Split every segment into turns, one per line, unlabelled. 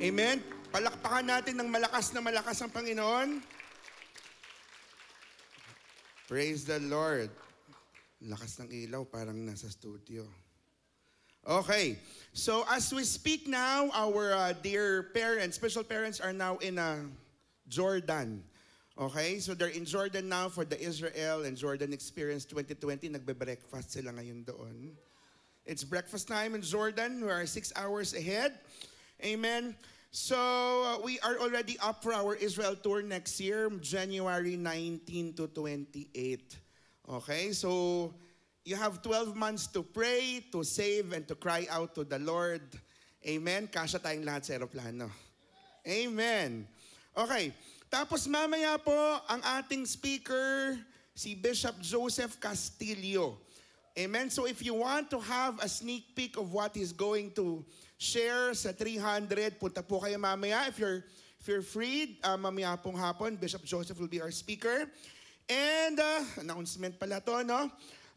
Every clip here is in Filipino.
Amen? Palakpakan natin ng malakas na malakas ang Panginoon. Praise the Lord. Lakas ng ilaw, parang nasa studio. Okay, so as we speak now, our uh, dear parents, special parents are now in uh, Jordan. Okay, so they're in Jordan now for the Israel and Jordan Experience 2020. Nagbe-breakfast sila ngayon doon. It's breakfast time in Jordan. We are six hours ahead. Amen. So uh, we are already up for our Israel tour next year, January 19 to 28. Okay, so you have 12 months to pray, to save, and to cry out to the Lord. Amen. Kasya tayong lahat sa aeroplano. Amen. Okay. Tapos mamaya po, ang ating speaker, si Bishop Joseph Castillo. Amen. So if you want to have a sneak peek of what he's going to share sa 300, punta po kayo mamaya. If you're, if you're free, uh, mamaya pong hapon, Bishop Joseph will be our speaker. And, uh, announcement pala to, no?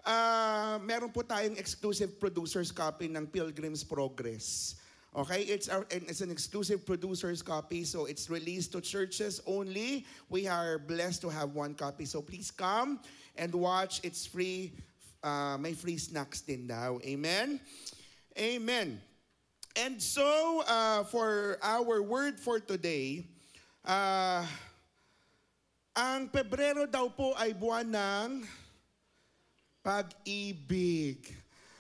Uh, meron po tayong exclusive producer's copy ng Pilgrim's Progress. Okay, it's, our, it's an exclusive producer's copy, so it's released to churches only. We are blessed to have one copy, so please come and watch. It's free. Uh, may free snacks din daw. Amen? Amen. And so, uh, for our word for today, uh, ang Pebrero daw po ay buwan ng pag-ibig.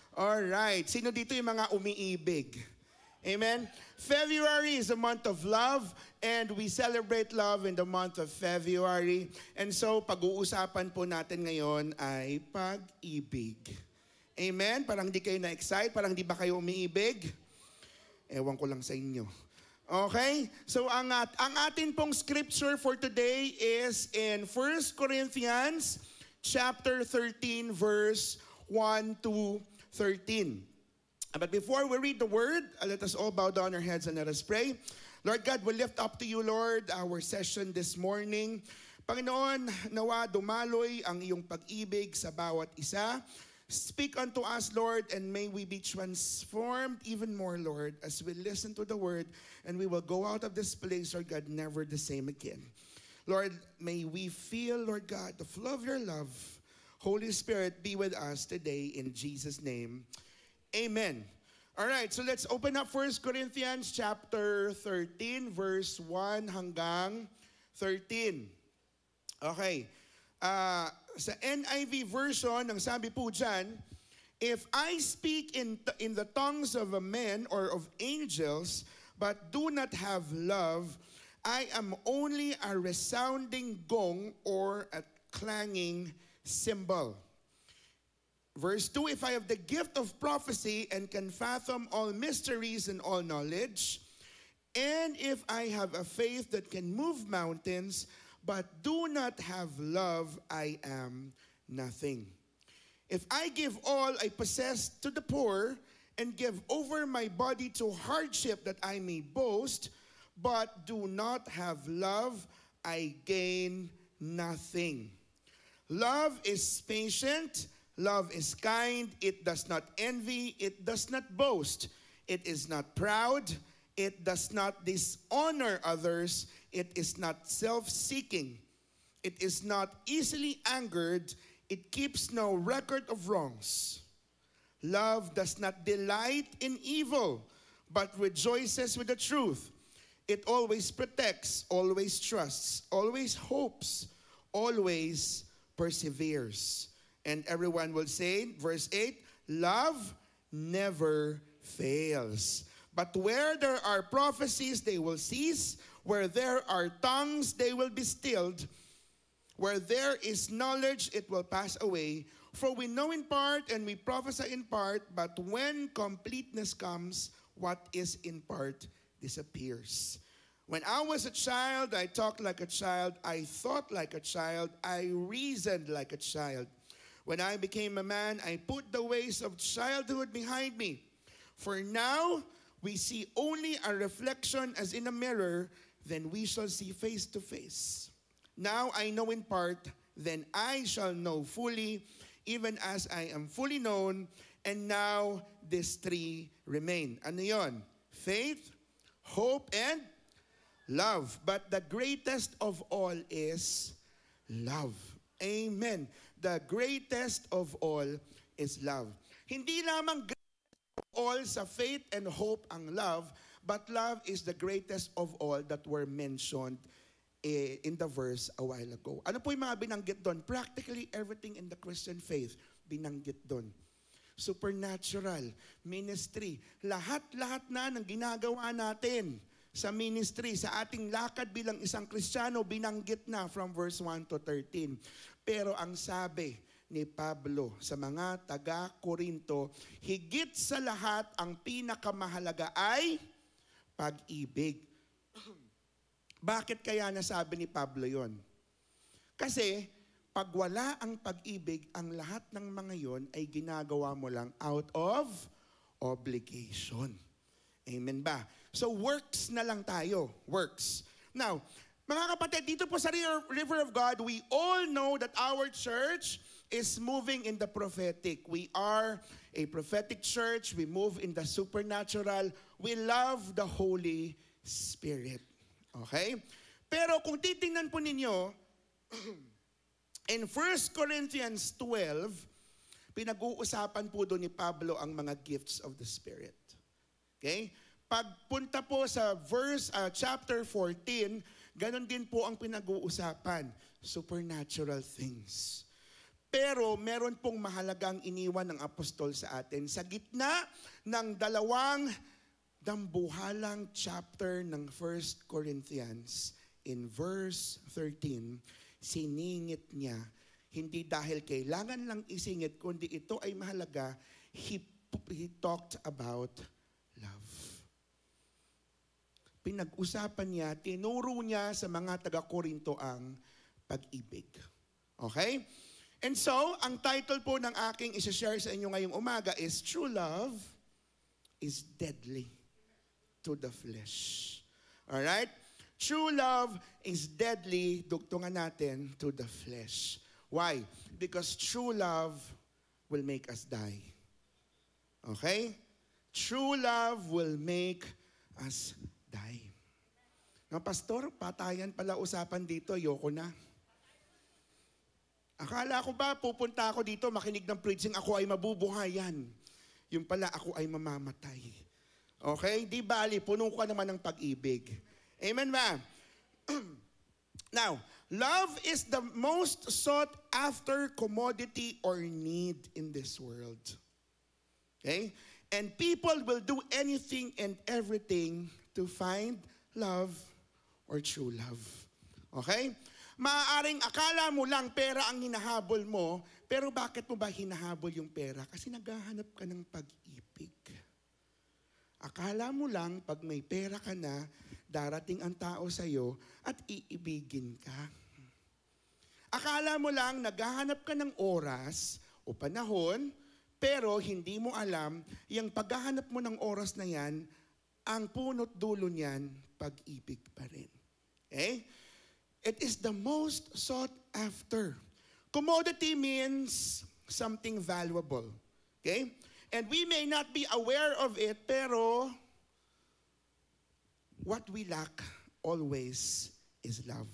Alright, sino dito yung mga umiibig? Amen? February is a month of love and we celebrate love in the month of February. And so, pag-uusapan po natin ngayon ay pag-ibig. Amen? Parang di kayo na-excite? Parang di ba kayo umiibig? Ewan ko lang sa inyo. Okay? So, ang, at, ang atin pong scripture for today is in 1 Corinthians chapter 13, verse 1 to 13. But before we read the word, uh, let us all bow down our heads and let us pray. Lord God, we lift up to you, Lord, our session this morning. Panginoon, nawa dumaloy ang iyong pag-ibig sa bawat isa. Speak unto us, Lord, and may we be transformed even more, Lord, as we listen to the word and we will go out of this place, Lord God, never the same again. Lord, may we feel, Lord God, the flow of your love. Holy Spirit, be with us today in Jesus' name. Amen. All right, so let's open up 1 Corinthians chapter 13, verse 1 hanggang 13. Okay. Uh, sa NIV version, ang sabi po dyan, If I speak in, in the tongues of a man or of angels, but do not have love, I am only a resounding gong or a clanging cymbal. Verse 2 If I have the gift of prophecy and can fathom all mysteries and all knowledge, and if I have a faith that can move mountains, but do not have love, I am nothing. If I give all I possess to the poor and give over my body to hardship that I may boast, but do not have love, I gain nothing. Love is patient. Love is kind, it does not envy, it does not boast, it is not proud, it does not dishonor others, it is not self seeking, it is not easily angered, it keeps no record of wrongs. Love does not delight in evil, but rejoices with the truth. It always protects, always trusts, always hopes, always perseveres. And everyone will say, verse 8, love never fails. But where there are prophecies, they will cease. Where there are tongues, they will be stilled. Where there is knowledge, it will pass away. For we know in part and we prophesy in part, but when completeness comes, what is in part disappears. When I was a child, I talked like a child, I thought like a child, I reasoned like a child. When I became a man, I put the ways of childhood behind me. For now, we see only a reflection as in a mirror, then we shall see face to face. Now I know in part, then I shall know fully, even as I am fully known, and now these three remain. Ano yon? Faith, hope, and love. But the greatest of all is love. Amen. The greatest of all is love. Hindi lamang all sa faith and hope ang love, but love is the greatest of all that were mentioned eh, in the verse a while ago. Ano po yung mga binanggit doon? Practically everything in the Christian faith binanggit doon. Supernatural, ministry, lahat-lahat na ng ginagawa natin sa ministry, sa ating lakad bilang isang Kristiyano, binanggit na from verse 1 to 13. Pero ang sabi ni Pablo sa mga taga-Korinto, higit sa lahat, ang pinakamahalaga ay pag-ibig. Bakit kaya nasabi ni Pablo yon? Kasi pag wala ang pag-ibig, ang lahat ng mga yon ay ginagawa mo lang out of obligation. Amen ba? So works na lang tayo. Works. Now, mga kapatid, dito po sa River of God, we all know that our church is moving in the prophetic. We are a prophetic church. We move in the supernatural. We love the Holy Spirit. Okay? Pero kung titingnan po ninyo, in 1 Corinthians 12, pinag-uusapan po doon ni Pablo ang mga gifts of the Spirit. Okay? Pagpunta po sa verse, uh, chapter 14, ganon din po ang pinag-uusapan, supernatural things. Pero meron pong mahalagang iniwan ng apostol sa atin sa gitna ng dalawang dambuhalang chapter ng 1 Corinthians, in verse 13, siningit niya, hindi dahil kailangan lang isingit, kundi ito ay mahalaga, he, he talked about love. Pinag-usapan niya, tinuro niya sa mga taga-Korinto ang pag-ibig. Okay? And so, ang title po ng aking isa-share sa inyo ngayong umaga is True Love is Deadly to the flesh. Alright? True love is deadly, dugtungan natin, to the flesh. Why? Because true love will make us die. Okay? True love will make us die. Nga, Pastor, patayan pala usapan dito, ayoko na. Akala ko ba, pupunta ako dito, makinig ng preaching, ako ay mabubuhayan. Yung pala, ako ay mamamatay. Okay? Di bali, puno ka naman ng pag-ibig. Amen ba? now, love is the most sought after commodity or need in this world. Okay? And people will do anything and everything to find love or true love. Okay? Maaaring akala mo lang pera ang hinahabol mo, pero bakit mo ba hinahabol yung pera? Kasi naghahanap ka ng pag-ibig. Akala mo lang pag may pera ka na, darating ang tao sa iyo at iibigin ka. Akala mo lang naghahanap ka ng oras o panahon, pero hindi mo alam, yung paghahanap mo ng oras na yan, ang punot dulo niyan, pag-ibig pa rin. Okay? It is the most sought after. Commodity means something valuable. Okay? And we may not be aware of it, pero what we lack always is love.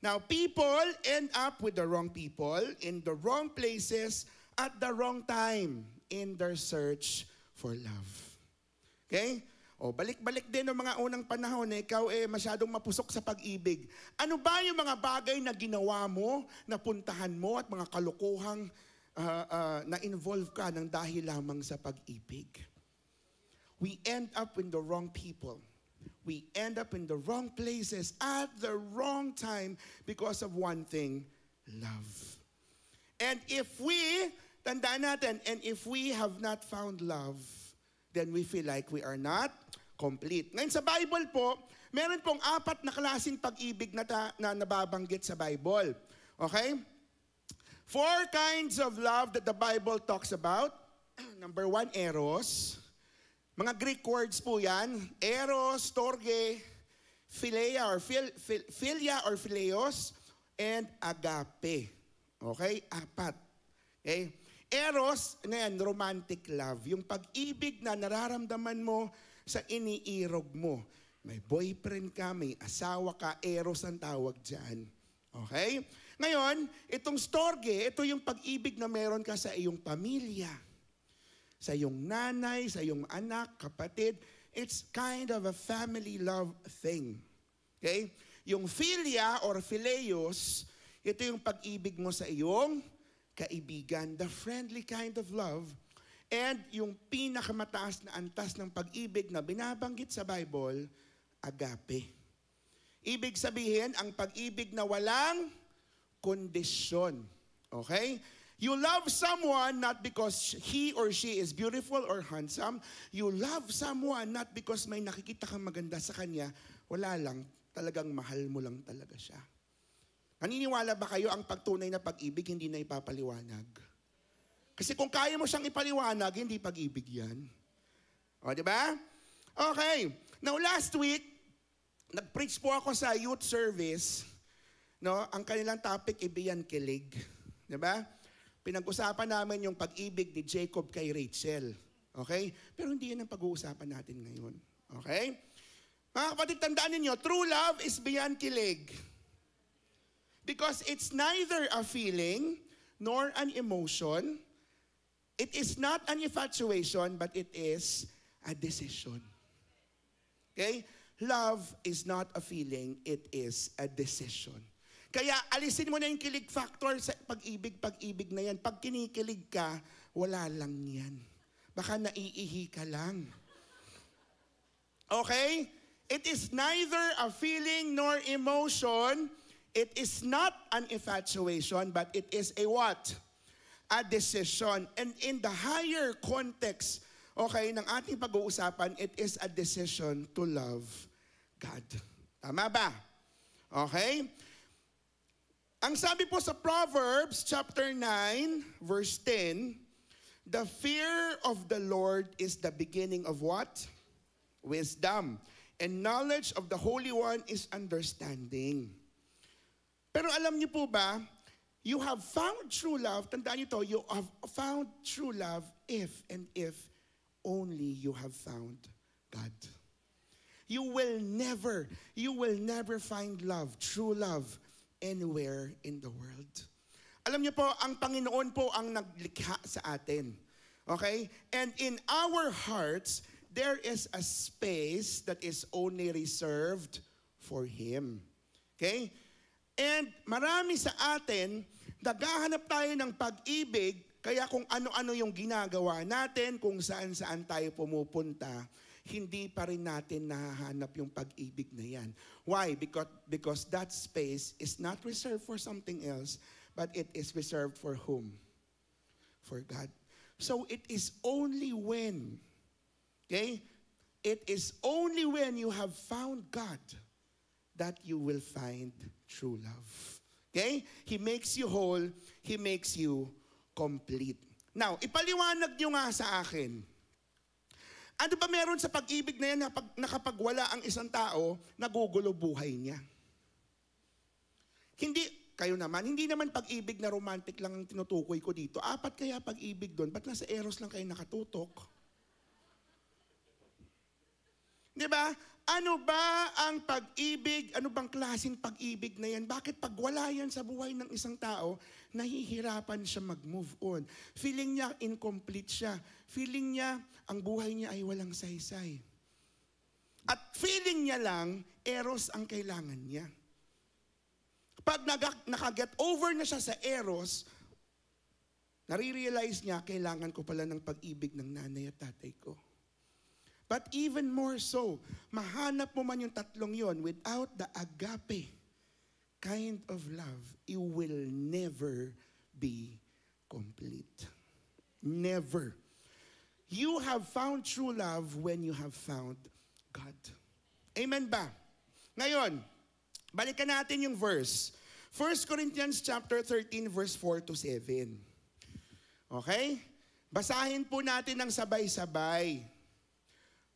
Now, people end up with the wrong people in the wrong places at the wrong time in their search for love. Okay? O, balik-balik din ng mga unang panahon na ikaw eh masyadong mapusok sa pag-ibig. Ano ba yung mga bagay na ginawa mo, napuntahan mo at mga kalukuhang uh, uh, na-involve ka ng dahil lamang sa pag-ibig. We end up in the wrong people. We end up in the wrong places at the wrong time because of one thing, love. And if we, tandaan natin, and if we have not found love, then we feel like we are not complete. Ngayon sa Bible po, meron pong apat na klaseng pag-ibig na, ta, na nababanggit sa Bible. Okay? Four kinds of love that the Bible talks about. Number one, eros. Mga Greek words po yan. Eros, torge, philia or phil, phil, philia or phileos, and agape. Okay? Apat. Okay? Eros, na yan, romantic love. Yung pag-ibig na nararamdaman mo sa iniirog mo. May boyfriend ka, may asawa ka, eros ang tawag dyan. Okay? Ngayon, itong storge, ito yung pag-ibig na meron ka sa iyong pamilya. Sa iyong nanay, sa iyong anak, kapatid. It's kind of a family love thing. Okay? Yung philia or phileos, ito yung pag-ibig mo sa iyong kaibigan. The friendly kind of love. And yung pinakamataas na antas ng pag-ibig na binabanggit sa Bible, agape. Ibig sabihin, ang pag-ibig na walang kondisyon. Okay? You love someone not because he or she is beautiful or handsome. You love someone not because may nakikita kang maganda sa kanya. Wala lang, talagang mahal mo lang talaga siya. Naniniwala ba kayo ang pagtunay na pag-ibig hindi na ipapaliwanag? Kasi kung kaya mo siyang ipaliwanag, hindi pag-ibig yan. O, di ba? Okay. Now, last week, nag-preach po ako sa youth service. No, ang kanilang topic, ibiyan kilig. Di ba? Pinag-usapan namin yung pag-ibig ni Jacob kay Rachel. Okay? Pero hindi yan ang pag-uusapan natin ngayon. Okay? Mga kapatid, tandaan ninyo, true love is beyond kilig. Because it's neither a feeling nor an emotion. It is not an infatuation, but it is a decision. Okay? Love is not a feeling, it is a decision. Kaya alisin mo na yung kilig factor sa pag-ibig, pag-ibig na yan. Pag kinikilig ka, wala lang yan. Baka naiihi ka lang. Okay? It is neither a feeling nor emotion. It is not an infatuation, but it is a what? A decision. And in the higher context, okay, ng ating pag-uusapan, it is a decision to love God. Tama ba? Okay? Ang sabi po sa Proverbs chapter 9, verse 10, the fear of the Lord is the beginning of what? Wisdom. And knowledge of the Holy One is understanding. Pero alam niyo po ba, you have found true love, tandaan niyo to, you have found true love if and if only you have found God. You will never, you will never find love, true love, anywhere in the world. Alam niyo po, ang Panginoon po ang naglikha sa atin. Okay? And in our hearts, there is a space that is only reserved for Him. Okay? And marami sa atin, naghahanap tayo ng pag-ibig, kaya kung ano-ano yung ginagawa natin, kung saan-saan tayo pumupunta, hindi pa rin natin nahahanap yung pag-ibig na yan. Why? Because, because that space is not reserved for something else, but it is reserved for whom? For God. So it is only when Okay? It is only when you have found God that you will find true love. Okay? He makes you whole. He makes you complete. Now, ipaliwanag nyo nga sa akin. Ano ba meron sa pag-ibig na yan na, pag, na kapag wala ang isang tao, nagugulo buhay niya? Hindi, kayo naman, hindi naman pag-ibig na romantic lang ang tinutukoy ko dito. Apat kaya pag-ibig doon. Ba't nasa eros lang kayo nakatutok? Di ba? Ano ba ang pag-ibig? Ano bang klaseng pag-ibig na yan? Bakit pag wala yan sa buhay ng isang tao, nahihirapan siya mag-move on? Feeling niya incomplete siya. Feeling niya ang buhay niya ay walang saysay. At feeling niya lang, eros ang kailangan niya. Pag nakaget over na siya sa eros, nare-realize niya, kailangan ko pala ng pag-ibig ng nanay at tatay ko. But even more so, mahanap mo man yung tatlong yon without the agape kind of love, you will never be complete. Never. You have found true love when you have found God. Amen ba? Ngayon, balikan natin yung verse. 1 Corinthians chapter 13 verse 4 to 7. Okay? Basahin po natin ng sabay-sabay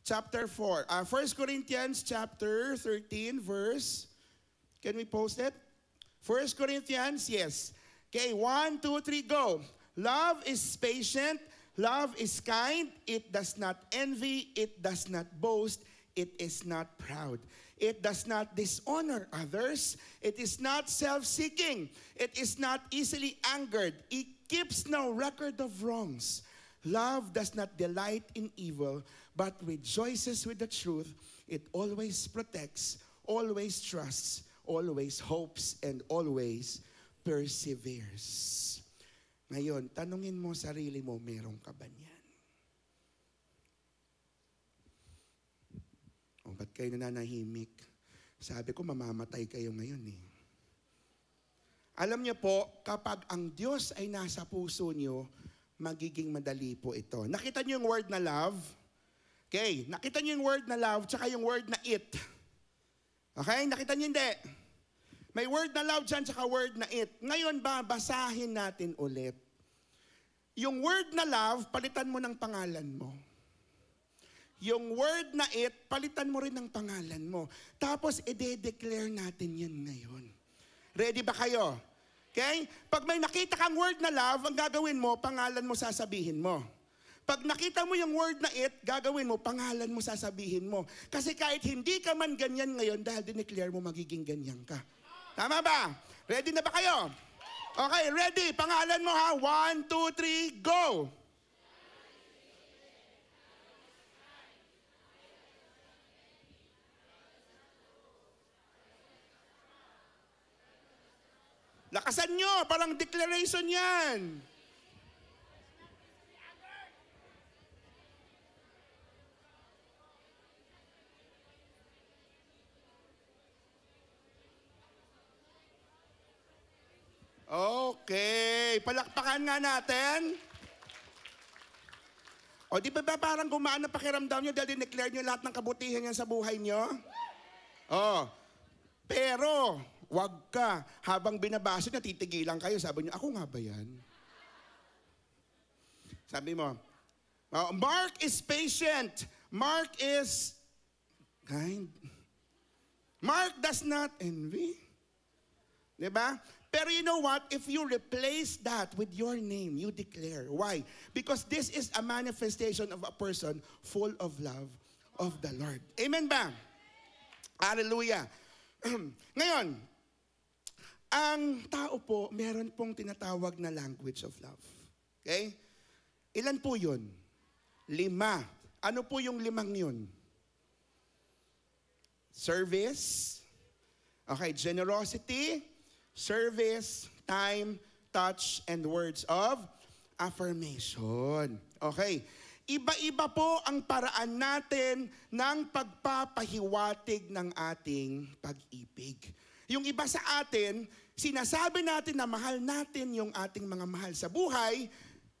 chapter 4. Uh, 1 Corinthians chapter 13 verse, can we post it? 1 Corinthians, yes. Okay, one, two, three, go. Love is patient. Love is kind, it does not envy, it does not boast, it is not proud. It does not dishonor others. It is not self seeking. It is not easily angered. It keeps no record of wrongs. Love does not delight in evil, but rejoices with the truth. It always protects, always trusts, always hopes, and always perseveres. Ngayon, tanungin mo sarili mo, meron ka ba niyan? O ba't kayo nananahimik? Sabi ko, mamamatay kayo ngayon eh. Alam niyo po, kapag ang Diyos ay nasa puso niyo, magiging madali po ito. Nakita niyo yung word na love? Okay, nakita niyo yung word na love, tsaka yung word na it. Okay, nakita niyo hindi? May word na love dyan, tsaka word na it. Ngayon ba, basahin natin ulit. Yung word na love, palitan mo ng pangalan mo. Yung word na it, palitan mo rin ng pangalan mo. Tapos, ide-declare natin yan ngayon. Ready ba kayo? Okay? Pag may nakita kang word na love, ang gagawin mo, pangalan mo sasabihin mo. Pag nakita mo yung word na it, gagawin mo, pangalan mo sasabihin mo. Kasi kahit hindi ka man ganyan ngayon, dahil dineclare mo, magiging ganyan ka. Tama ba? Ready na ba kayo? Okay, ready. Pangalan mo ha. One, two, three, go! Lakasan nyo, parang declaration yan. Okay, palakpakan nga natin. O di ba ba parang gumaan ang pakiramdam nyo dahil dineclare nyo lahat ng kabutihan niyan sa buhay nyo? Oh, pero wag ka. Habang binabasa niya, titigilan kayo. Sabi niyo, ako nga ba yan? Sabi mo, oh, Mark is patient. Mark is kind. Mark does not envy. Diba? Pero you know what? If you replace that with your name, you declare. Why? Because this is a manifestation of a person full of love of the Lord. Amen ba? Hallelujah. Ngayon, ang tao po, meron pong tinatawag na language of love. Okay? Ilan po yun? Lima. Ano po yung limang yun? Service. Okay, generosity service, time, touch, and words of affirmation. Okay. Iba-iba po ang paraan natin ng pagpapahiwatig ng ating pag-ibig. Yung iba sa atin, sinasabi natin na mahal natin yung ating mga mahal sa buhay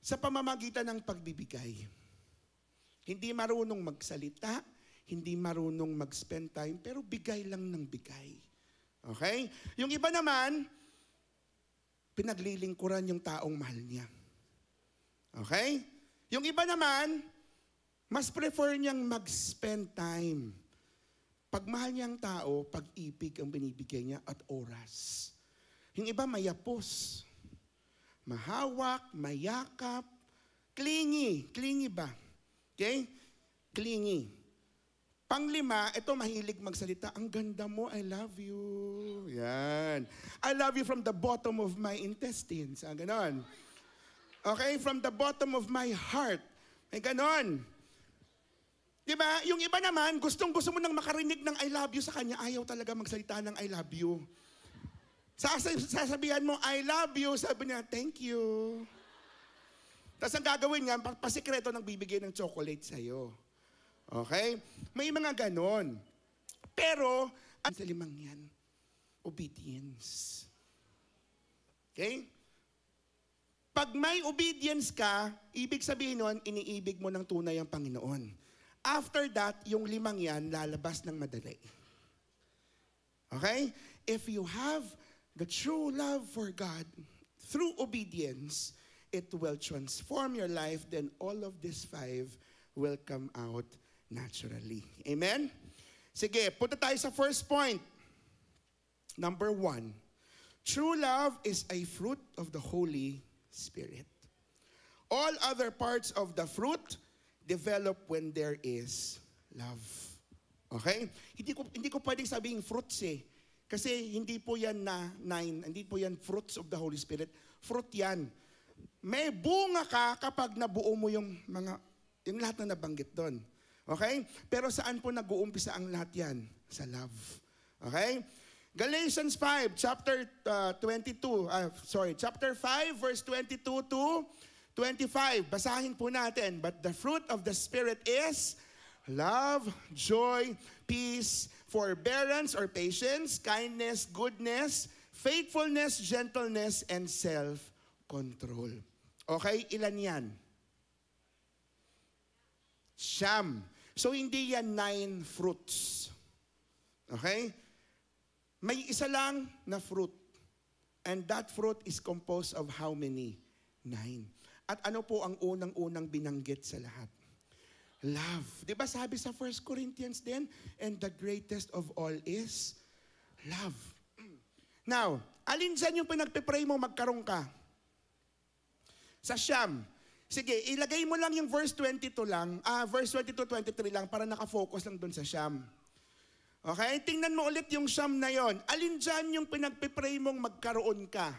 sa pamamagitan ng pagbibigay. Hindi marunong magsalita, hindi marunong mag-spend time, pero bigay lang ng bigay. Okay? Yung iba naman, pinaglilingkuran yung taong mahal niya. Okay? Yung iba naman, mas prefer niyang mag-spend time. Pag mahal niyang tao, pag-ibig ang binibigay niya at oras. Yung iba mayapos. Mahawak, mayakap, clingy. Clingy ba? Okay? Clingy. Panglima, ito mahilig magsalita. Ang ganda mo, I love you. Yan. I love you from the bottom of my intestines. Ah, ganon. Okay? From the bottom of my heart. Ay ganon. Di ba? Yung iba naman, gustong gusto mo nang makarinig ng I love you sa kanya, ayaw talaga magsalita ng I love you. sasabihan mo, I love you, sabi niya, thank you. Tapos ang gagawin niya, pasikreto ng bibigay ng chocolate sa'yo. Okay? May mga ganon. Pero, ang sa limang yan, obedience. Okay? Pag may obedience ka, ibig sabihin nun, iniibig mo ng tunay ang Panginoon. After that, yung limang yan, lalabas ng madali. Okay? If you have the true love for God through obedience, it will transform your life, then all of these five will come out naturally. Amen? Sige, punta tayo sa first point. Number one, true love is a fruit of the Holy Spirit. All other parts of the fruit develop when there is love. Okay? Hindi ko hindi ko pwedeng sabihin fruits eh. Kasi hindi po yan na nine, hindi po yan fruits of the Holy Spirit. Fruit yan. May bunga ka kapag nabuo mo yung mga yung lahat na nabanggit doon. Okay? Pero saan po nag-uumpisa ang lahat yan? Sa love. Okay? Galatians 5, chapter uh, 22, uh, sorry, chapter 5, verse 22 to 25. Basahin po natin. But the fruit of the Spirit is love, joy, peace, forbearance or patience, kindness, goodness, faithfulness, gentleness, and self-control. Okay, ilan yan? Siyam. So hindi yan nine fruits. Okay? May isa lang na fruit. And that fruit is composed of how many? Nine. At ano po ang unang-unang binanggit sa lahat? Love. Di ba sabi sa 1 Corinthians din? And the greatest of all is love. Now, alin dyan yung pinagpipray mo magkaroon ka? Sa siyam. Sige, ilagay mo lang yung verse 22 lang, ah, verse 22, 23 lang para nakafocus lang doon sa siyam. Okay? Tingnan mo ulit yung siyam na yon. Alin dyan yung pinagpipray mong magkaroon ka?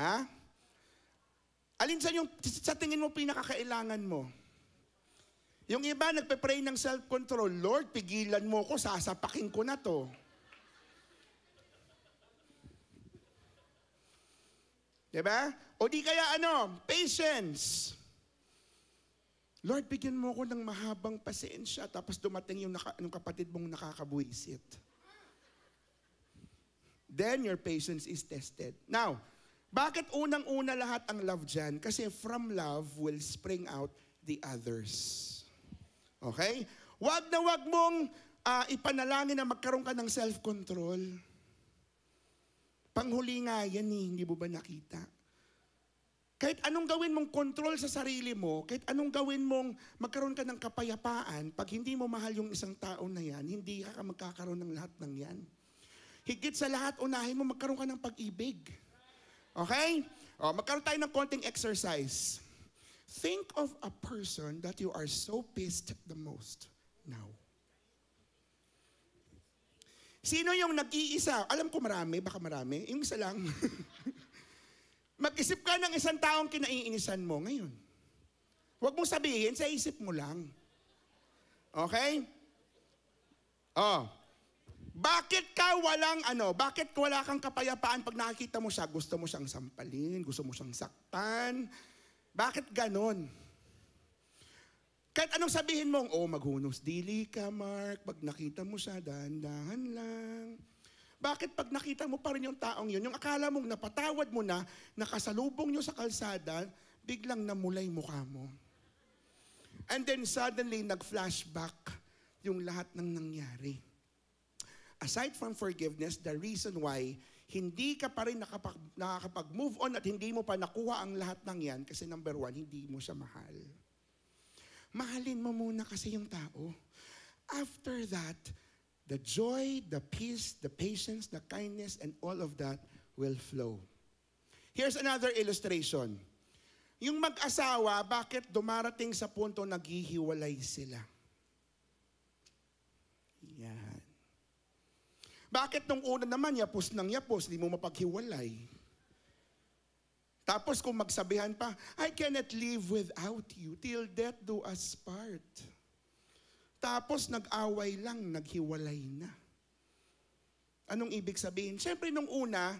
Ha? Alin dyan yung sa tingin mo pinakakailangan mo? Yung iba nagpe-pray ng self-control, Lord, pigilan mo ko, sasapakin ko na to. Diba? O di kaya ano, patience. Lord, bigyan mo ko ng mahabang pasensya tapos dumating yung, naka, yung kapatid mong nakakabuisit. Then your patience is tested. Now, bakit unang-una lahat ang love dyan? Kasi from love will spring out the others. Okay? Wag na wag mong uh, ipanalangin na magkaroon ka ng self-control. Panghuli nga yan eh, hindi mo ba nakita? Kahit anong gawin mong control sa sarili mo, kahit anong gawin mong magkaroon ka ng kapayapaan, pag hindi mo mahal yung isang tao na yan, hindi ka magkakaroon ng lahat ng yan. Higit sa lahat, unahin mo magkaroon ka ng pag-ibig. Okay? O, magkaroon tayo ng konting exercise. Think of a person that you are so pissed the most now. Sino yung nag-iisa? Alam ko marami, baka marami. Yung isa lang. Mag-isip ka ng isang taong kinaiinisan mo ngayon. Huwag mong sabihin, sa isip mo lang. Okay? Oh. Bakit ka walang ano, bakit wala kang kapayapaan pag nakikita mo siya, gusto mo siyang sampalin, gusto mo siyang saktan? Bakit ganon? Kahit anong sabihin mong, oh, maghunos dili ka, Mark, pag nakita mo siya, dahan-dahan lang. Bakit pag nakita mo pa rin yung taong yun, yung akala mong napatawad mo na, nakasalubong nyo sa kalsada, biglang namulay mukha mo. And then suddenly, nag-flashback yung lahat ng nangyari. Aside from forgiveness, the reason why hindi ka pa rin nakapag, nakakapag-move on at hindi mo pa nakuha ang lahat ng yan kasi number one, hindi mo siya mahal. Mahalin mo muna kasi yung tao. After that, the joy, the peace, the patience, the kindness, and all of that will flow. Here's another illustration. Yung mag-asawa, bakit dumarating sa punto naghihiwalay sila? Yan. Bakit nung una naman, yapos ng yapos, hindi mo mapaghiwalay? Tapos kung magsabihan pa, I cannot live without you till death do us part. Tapos nag-away lang, naghiwalay na. Anong ibig sabihin? Siyempre nung una,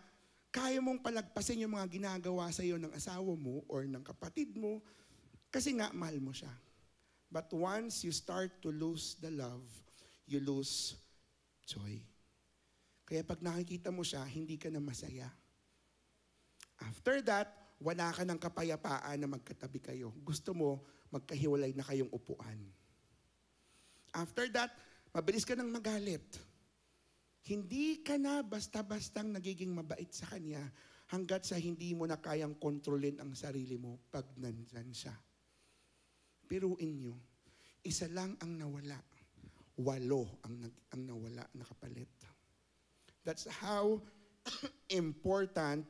kaya mong palagpasin yung mga ginagawa sa iyo ng asawa mo or ng kapatid mo kasi nga mahal mo siya. But once you start to lose the love, you lose joy. Kaya pag nakikita mo siya, hindi ka na masaya. After that, wala ka ng kapayapaan na magkatabi kayo. Gusto mo, magkahiwalay na kayong upuan. After that, mabilis ka nang magalit. Hindi ka na basta-bastang nagiging mabait sa Kanya hanggat sa hindi mo na kayang kontrolin ang sarili mo pag nandyan siya. Piruin nyo, isa lang ang nawala. Walo ang, ang nawala na kapalit. That's how important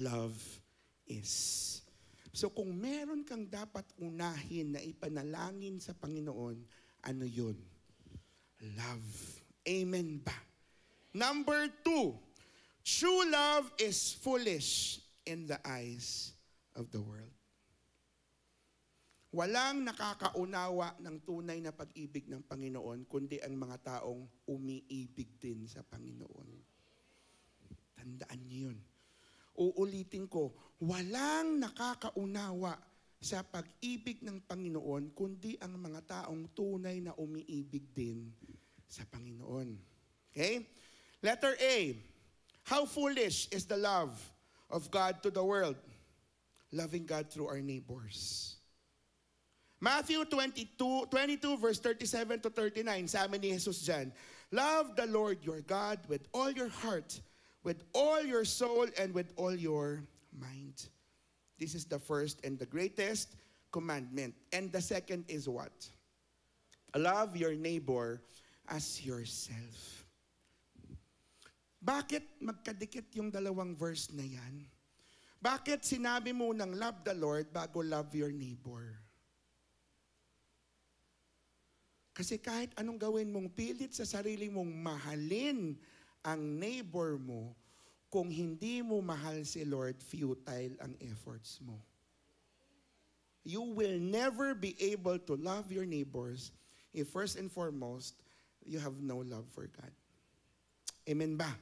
love is. So kung meron kang dapat unahin na ipanalangin sa Panginoon, ano yun? Love. Amen ba? Number two, true love is foolish in the eyes of the world. Walang nakakaunawa ng tunay na pag-ibig ng Panginoon, kundi ang mga taong umiibig din sa Panginoon. Tandaan niyo yun. Uulitin ko, walang nakakaunawa sa pag-ibig ng Panginoon, kundi ang mga taong tunay na umiibig din sa Panginoon. Okay? Letter A, how foolish is the love of God to the world? Loving God through our neighbors. Matthew 22, 22 verse 37 to 39, sabi ni Jesus dyan, Love the Lord your God with all your heart, with all your soul, and with all your mind. This is the first and the greatest commandment. And the second is what? Love your neighbor as yourself. Bakit magkadikit yung dalawang verse na yan? Bakit sinabi mo ng love the Lord bago love your neighbor? Kasi kahit anong gawin mong pilit sa sarili mong mahalin ang neighbor mo, kung hindi mo mahal si Lord, futile ang efforts mo. You will never be able to love your neighbors if first and foremost, you have no love for God. Amen ba?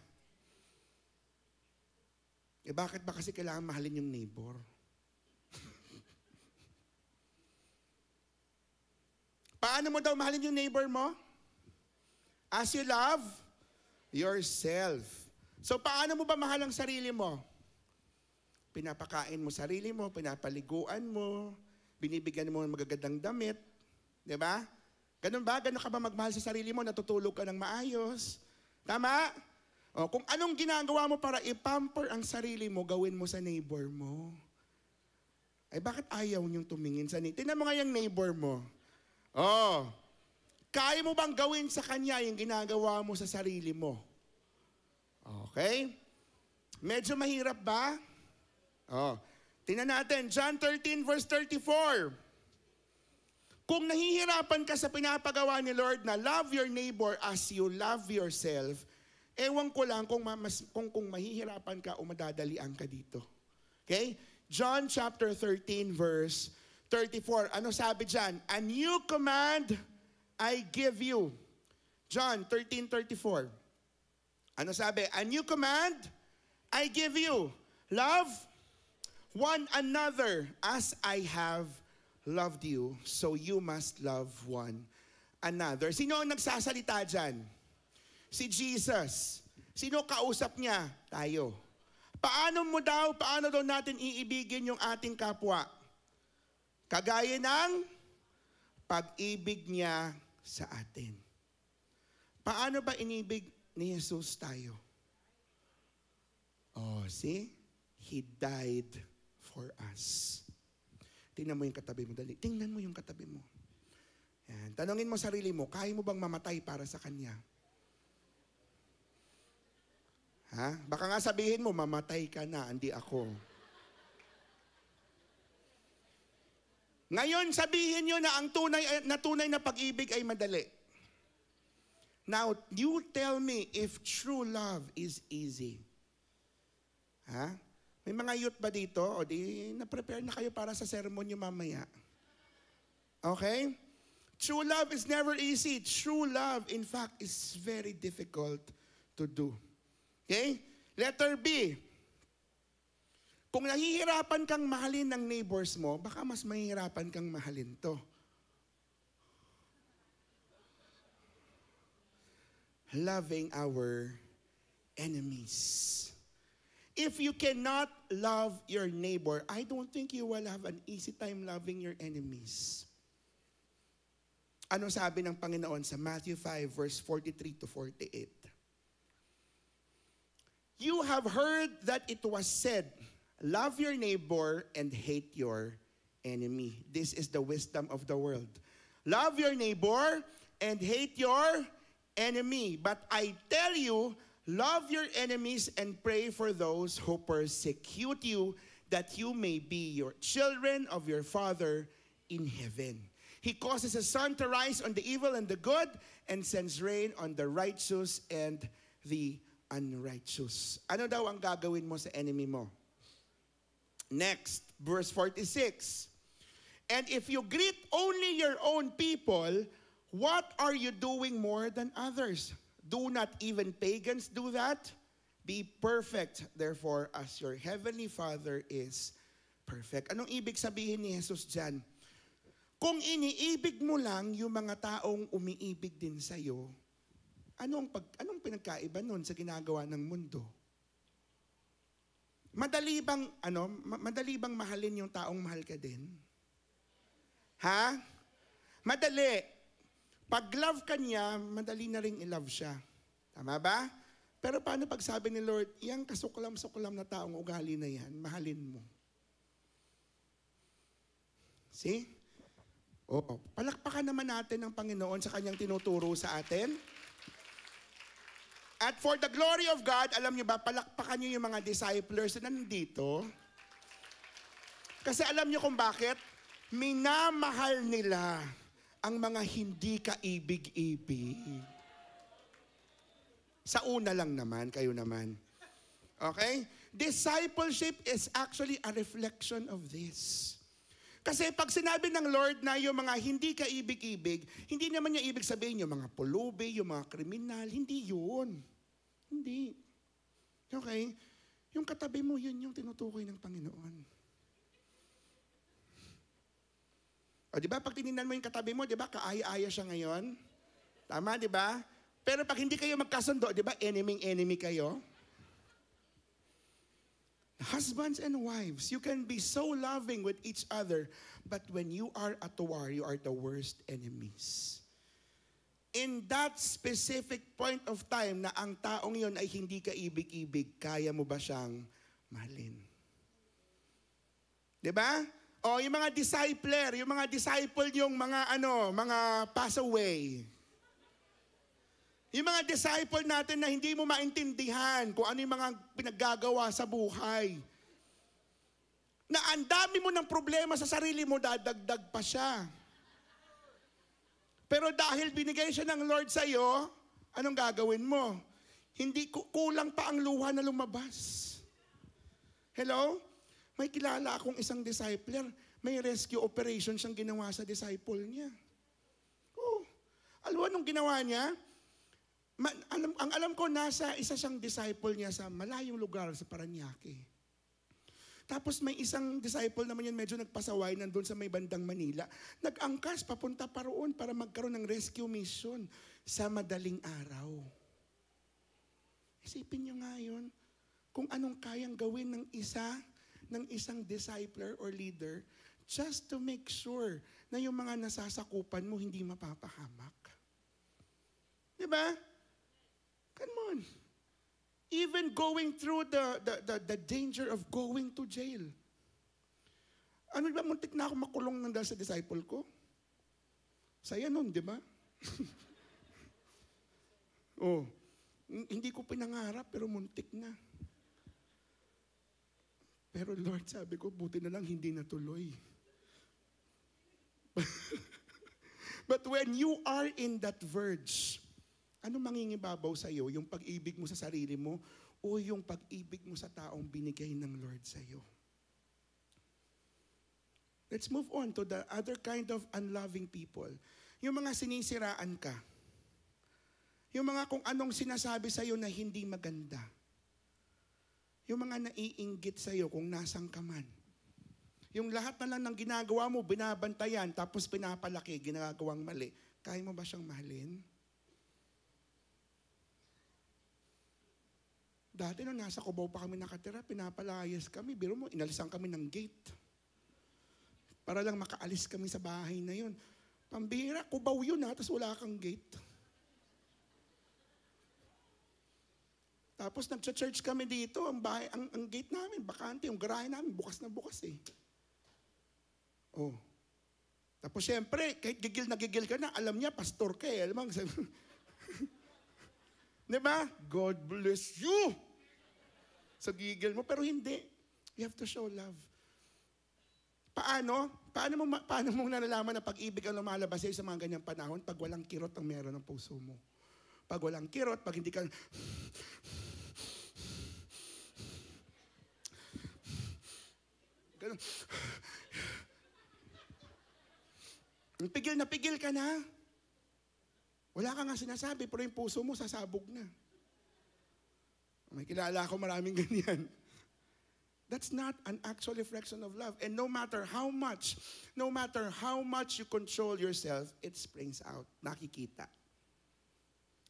Eh bakit ba kasi kailangan mahalin yung neighbor? Paano mo daw mahalin yung neighbor mo? As you love yourself. So paano mo ba mahal ang sarili mo? Pinapakain mo sarili mo, pinapaliguan mo, binibigyan mo ng magagandang damit. Di ba? Ganun ba? Ganun ka ba magmahal sa sarili mo? Natutulog ka ng maayos? Tama? O, kung anong ginagawa mo para ipamper ang sarili mo, gawin mo sa neighbor mo. Ay bakit ayaw niyong tumingin sa neighbor? Tingnan mo nga yung neighbor mo. Oh, kaya mo bang gawin sa kanya yung ginagawa mo sa sarili mo? Okay? Medyo mahirap ba? Oh. Tingnan natin, John 13 verse 34. Kung nahihirapan ka sa pinapagawa ni Lord na love your neighbor as you love yourself, ewan ko lang kung, mas, kung, kung mahihirapan ka o madadalian ka dito. Okay? John chapter 13 verse 34. Ano sabi dyan? A new command I give you. John 13:34. Ano sabi? A new command I give you. Love one another as I have loved you, so you must love one another. Sino ang nagsasalita dyan? Si Jesus. Sino kausap niya? Tayo. Paano mo daw, paano daw natin iibigin yung ating kapwa? Kagaya ng pag-ibig niya sa atin. Paano ba inibig ni Jesus tayo? Oh, see? He died for us. Tingnan mo yung katabi mo. Dali. Tingnan mo yung katabi mo. Yan. Tanungin mo sarili mo, kaya mo bang mamatay para sa Kanya? Ha? Baka nga sabihin mo, mamatay ka na, hindi ako. Ngayon, sabihin nyo na ang tunay na tunay na pag-ibig ay madali. Now, you tell me if true love is easy. Ha? May mga youth ba dito? O di, na-prepare na kayo para sa sermon nyo mamaya. Okay? True love is never easy. True love, in fact, is very difficult to do. Okay? Letter B. Kung nahihirapan kang mahalin ng neighbors mo, baka mas mahihirapan kang mahalin to. Loving our enemies. If you cannot love your neighbor, I don't think you will have an easy time loving your enemies. Ano sabi ng Panginoon sa Matthew 5 verse 43 to 48? You have heard that it was said, Love your neighbor and hate your enemy. This is the wisdom of the world. Love your neighbor and hate your enemy. But I tell you, love your enemies and pray for those who persecute you, that you may be your children of your Father in heaven. He causes the sun to rise on the evil and the good and sends rain on the righteous and the unrighteous. Ano daw ang gagawin mo sa enemy mo? Next, verse 46. And if you greet only your own people, what are you doing more than others? Do not even pagans do that? Be perfect, therefore, as your heavenly Father is perfect. Anong ibig sabihin ni Jesus dyan? Kung iniibig mo lang yung mga taong umiibig din sa'yo, anong, pag, anong pinagkaiba nun sa ginagawa ng mundo? Madali bang, ano, madali bang mahalin yung taong mahal ka din? Ha? Madali. Pag love ka niya, madali na rin i-love siya. Tama ba? Pero paano pag sabi ni Lord, yung kasuklam-suklam na taong ugali na yan, mahalin mo. See? Oo. Palakpakan naman natin ng Panginoon sa kanyang tinuturo sa atin. At for the glory of God, alam niyo ba, palakpakan niyo yung mga disciples na nandito. Kasi alam niyo kung bakit? Minamahal nila ang mga hindi kaibig-ibig. Sa una lang naman, kayo naman. Okay? Discipleship is actually a reflection of this. Kasi pag sinabi ng Lord na yung mga hindi ka ibig-ibig, hindi naman niya ibig sabihin yung mga pulubi, yung mga kriminal, hindi yun. Hindi. Okay? Yung katabi mo, yun yung tinutukoy ng Panginoon. O di ba, pag tinignan mo yung katabi mo, di ba, kaaya-aya siya ngayon? Tama, di ba? Pero pag hindi kayo magkasundo, di ba, enemy-enemy kayo? Husbands and wives, you can be so loving with each other, but when you are at war, you are the worst enemies. In that specific point of time na ang taong yon ay hindi ka ibig-ibig, kaya mo ba siyang mahalin? Ba? O yung mga discipler, yung mga disciple yung mga ano, mga pass away. Yung mga disciple natin na hindi mo maintindihan kung ano yung mga pinaggagawa sa buhay. Na ang dami mo ng problema sa sarili mo, dadagdag pa siya. Pero dahil binigay siya ng Lord sa iyo, anong gagawin mo? Hindi kulang pa ang luha na lumabas. Hello? May kilala akong isang discipler, may rescue operation siyang ginawa sa disciple niya. Oh, alam anong ginawa niya? Ma, alam, ang alam ko, nasa isa siyang disciple niya sa malayong lugar sa Paranaque. Tapos may isang disciple naman yan, medyo nagpasaway nandun sa may bandang Manila. Nag-angkas papunta pa roon para magkaroon ng rescue mission sa madaling araw. Isipin niyo nga yun, kung anong kayang gawin ng isa, ng isang discipler or leader, just to make sure na yung mga nasasakupan mo hindi mapapahamak. Di ba? Come on. Even going through the, the, the, the danger of going to jail. Ano ba, muntik na ako makulong ng dahil sa disciple ko? Saya nun, di ba? oh, hindi ko pinangarap pero muntik na. Pero Lord, sabi ko, buti na lang hindi natuloy. But when you are in that verge, ano mangingibabaw sa iyo? Yung pag-ibig mo sa sarili mo o yung pag-ibig mo sa taong binigay ng Lord sa iyo? Let's move on to the other kind of unloving people. Yung mga sinisiraan ka. Yung mga kung anong sinasabi sa iyo na hindi maganda. Yung mga naiinggit sa iyo kung nasang ka man. Yung lahat na lang ng ginagawa mo, binabantayan, tapos pinapalaki, ginagawang mali. Kaya mo ba siyang mahalin? Dati nung nasa Cubao pa kami nakatira, pinapalayas kami. Biro mo, inalisan kami ng gate. Para lang makaalis kami sa bahay na yun. Pambira, Cubao yun ha, tapos wala kang gate. Tapos nag-church kami dito, ang, bahay, ang, ang gate namin, bakante, yung garahe namin, bukas na bukas eh. Oh. Tapos syempre, kahit gigil na gigil ka na, alam niya, pastor ka eh. Alam mo, Di ba? God bless you. Sa gigil mo, pero hindi. You have to show love. Paano? Paano mo, paano mo nalalaman na pag-ibig ang lumalabas sa'yo sa mga ganyang panahon pag walang kirot ang meron ng puso mo? Pag walang kirot, pag hindi ka... Ganun. Pigil na pigil ka na. Wala ka nga sinasabi, pero yung puso mo sasabog na. May kilala ako maraming ganyan. That's not an actual reflection of love. And no matter how much, no matter how much you control yourself, it springs out. Nakikita.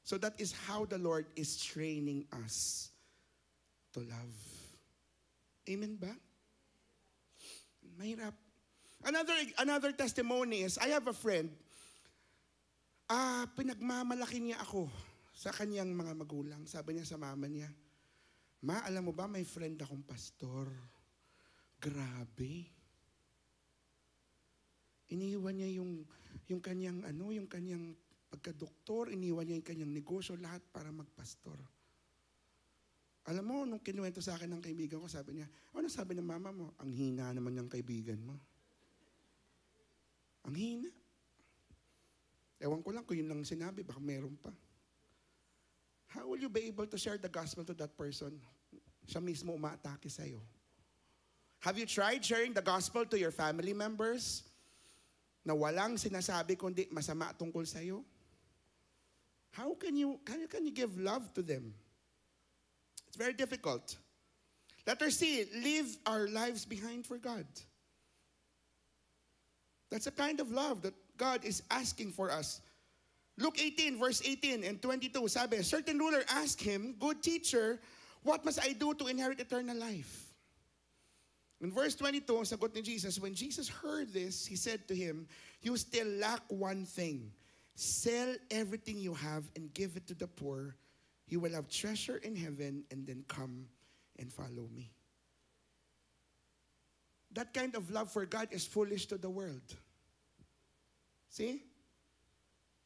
So that is how the Lord is training us to love. Amen ba? Mahirap. Another, another testimony is, I have a friend, ah, pinagmamalaki niya ako sa kanyang mga magulang. Sabi niya sa mama niya, Ma, alam mo ba, may friend akong pastor. Grabe. Iniwan niya yung, yung kanyang, ano, yung kanyang pagka-doktor, iniwan niya yung kanyang negosyo, lahat para magpastor. Alam mo, nung kinuwento sa akin ng kaibigan ko, sabi niya, ano sabi ng mama mo? Ang hina naman ng kaibigan mo. Ang hina. Ewan ko lang kung yun lang sinabi, baka meron pa. How will you be able to share the gospel to that person? Siya mismo umaatake sa'yo. Have you tried sharing the gospel to your family members na walang sinasabi kundi masama tungkol sa'yo? How can you, can you, can you give love to them? It's very difficult. Letter C, leave our lives behind for God. That's a kind of love that God is asking for us. Luke 18, verse 18 and 22, sabi, certain ruler asked him, Good teacher, what must I do to inherit eternal life? In verse 22, ang sagot ni Jesus, when Jesus heard this, he said to him, You still lack one thing. Sell everything you have and give it to the poor. You will have treasure in heaven and then come and follow me. That kind of love for God is foolish to the world. See?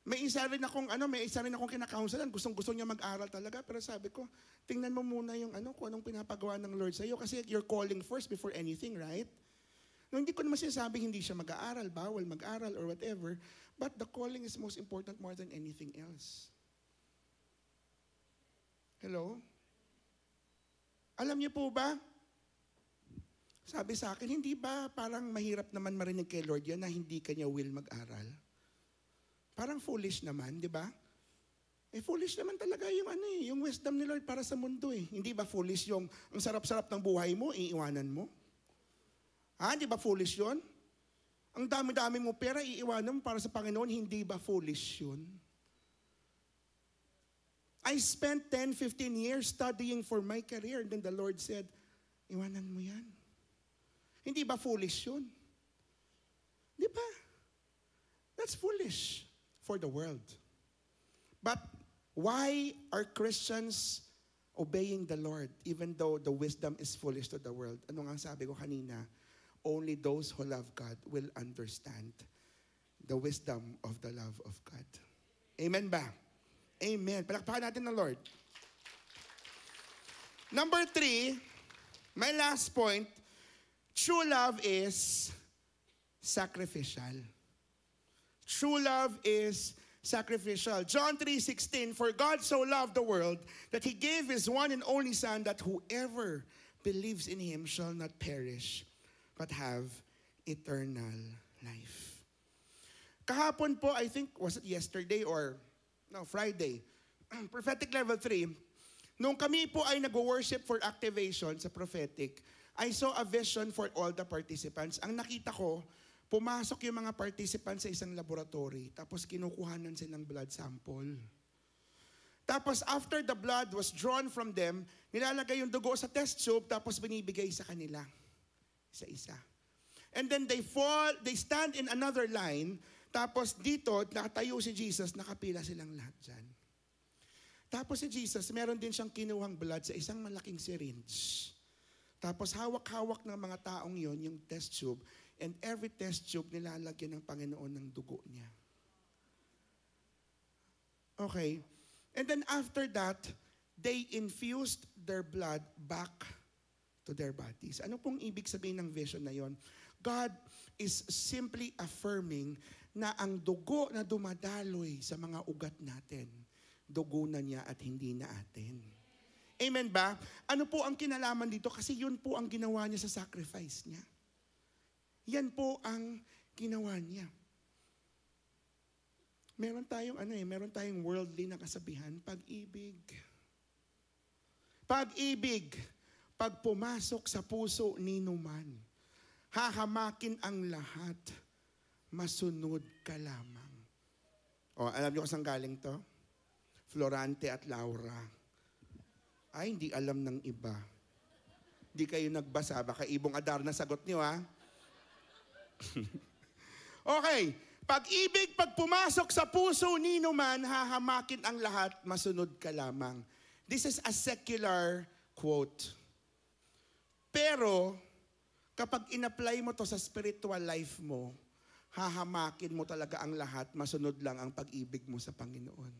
May isa rin akong ano, may isa rin akong kinakaunsalan, gustong-gusto niya mag-aral talaga, pero sabi ko, tingnan mo muna yung ano, kung anong pinapagawa ng Lord sa iyo kasi you're calling first before anything, right? No, hindi ko naman sinasabing hindi siya mag-aaral, bawal mag-aral or whatever, but the calling is most important more than anything else. Hello? Alam niyo po ba? Sabi sa akin, hindi ba parang mahirap naman marinig kay Lord yan na hindi kanya will mag-aral? Parang foolish naman, di ba? Eh foolish naman talaga yung ano eh, yung wisdom ni Lord para sa mundo eh. Hindi ba foolish yung ang sarap-sarap ng buhay mo, iiwanan mo? Ha, di ba foolish yon? Ang dami-dami mo pera, iiwanan mo para sa Panginoon, hindi ba foolish yun? I spent 10, 15 years studying for my career and then the Lord said, iwanan mo yan. Hindi ba foolish yun? Di ba? That's foolish for the world. But why are Christians obeying the Lord even though the wisdom is foolish to the world? Ano nga sabi ko kanina? Only those who love God will understand the wisdom of the love of God. Amen ba? Amen. Palakpakan natin ng Lord. Number three, my last point, true love is sacrificial. True love is sacrificial. John 3:16 For God so loved the world that he gave his one and only son that whoever believes in him shall not perish but have eternal life. Kahapon po, I think, was it yesterday or no, Friday, prophetic level 3, nung kami po ay nag-worship for activation sa prophetic, I saw a vision for all the participants. Ang nakita ko, pumasok yung mga participants sa isang laboratory, tapos kinukuhanan silang blood sample. Tapos after the blood was drawn from them, nilalagay yung dugo sa test tube, tapos binibigay sa kanila. Isa-isa. And then they fall, they stand in another line, tapos dito, nakatayo si Jesus, nakapila silang lahat dyan. Tapos si Jesus, meron din siyang kinuhang blood sa isang malaking syringe. Tapos hawak-hawak ng mga taong yon yung test tube, and every test tube nilalagyan ng Panginoon ng dugo niya. Okay. And then after that, they infused their blood back to their bodies. Ano pong ibig sabihin ng vision na yon? God is simply affirming na ang dugo na dumadaloy sa mga ugat natin, dugo na niya at hindi na atin. Amen ba? Ano po ang kinalaman dito? Kasi yun po ang ginawa niya sa sacrifice niya. Yan po ang ginawa niya. Meron tayong ano eh, meron tayong worldly na kasabihan, pag-ibig. Pag-ibig, pag pumasok sa puso ni Numan, hahamakin ang lahat, masunod ka lamang. O, alam niyo kung saan galing to? Florante at Laura. Ay, hindi alam ng iba. Hindi kayo nagbasa, baka ibong adar na sagot niyo ha. okay, pag-ibig, pag pumasok sa puso ni Numan, hahamakin ang lahat, masunod ka lamang. This is a secular quote. Pero, kapag in-apply mo to sa spiritual life mo, hahamakin mo talaga ang lahat, masunod lang ang pag-ibig mo sa Panginoon.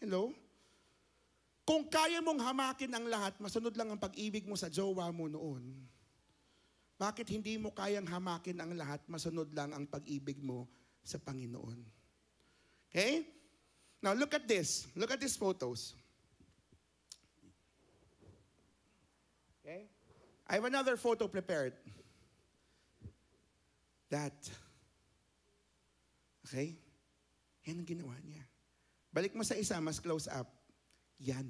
Hello? Kung kaya mong hamakin ang lahat, masunod lang ang pag-ibig mo sa jowa mo noon. Bakit hindi mo kayang hamakin ang lahat, masunod lang ang pag-ibig mo sa Panginoon? Okay? Now look at this. Look at these photos. Okay? I have another photo prepared. That. Okay? Yan ang ginawa niya. Balik mo sa isa, mas close up. Yan.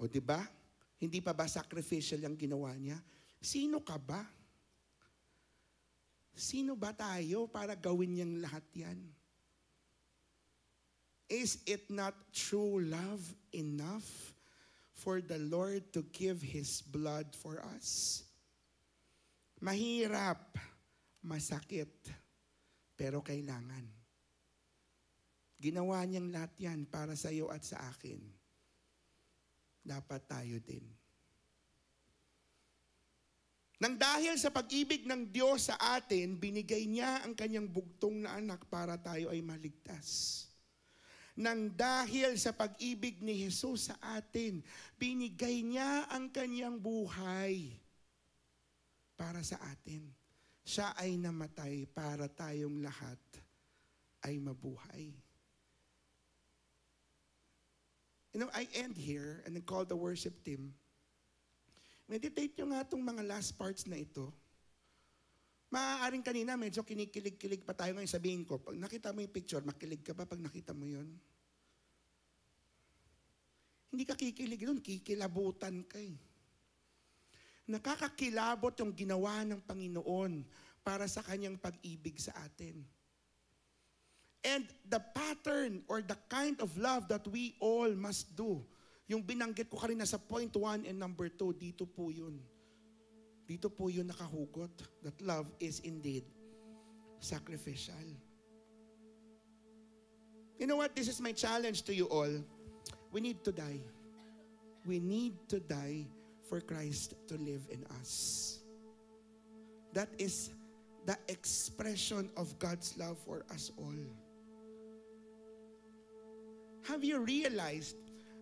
O di ba? Hindi pa ba sacrificial yung ginawa niya? Sino ka ba? Sino ba tayo para gawin niyang lahat yan? Is it not true love enough for the Lord to give His blood for us? Mahirap, masakit, pero kailangan. Ginawa niyang lahat yan para sa iyo at sa akin. Dapat tayo din. Nang dahil sa pag-ibig ng Diyos sa atin, binigay niya ang kanyang bugtong na anak para tayo ay maligtas. Nang dahil sa pag-ibig ni Jesus sa atin, binigay niya ang kanyang buhay para sa atin. Siya ay namatay para tayong lahat ay mabuhay. You know, I end here and then call the worship team. Meditate nyo nga itong mga last parts na ito. Maaaring kanina medyo kinikilig-kilig pa tayo ngayon sabihin ko, pag nakita mo yung picture, makilig ka ba pag nakita mo yun? Hindi ka kikilig doon, kikilabutan ka eh. Nakakakilabot yung ginawa ng Panginoon para sa kanyang pag-ibig sa atin. And the pattern or the kind of love that we all must do yung binanggit ko kanina sa point 1 and number 2, dito po yun. Dito po yun nakahugot that love is indeed sacrificial. You know what? This is my challenge to you all. We need to die. We need to die for Christ to live in us. That is the expression of God's love for us all. Have you realized